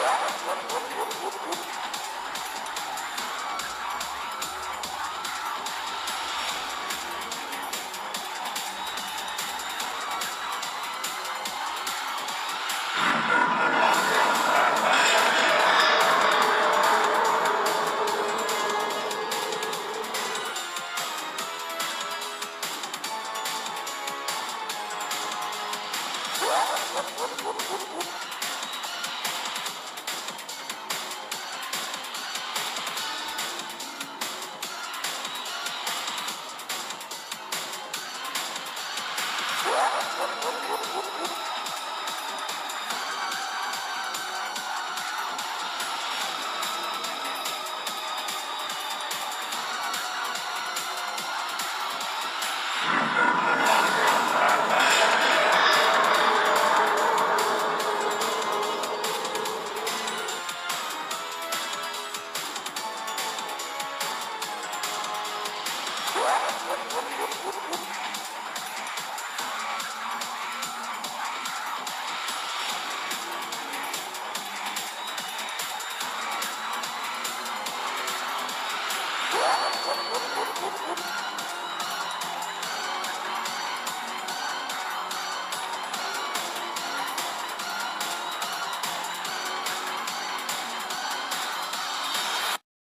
What? What?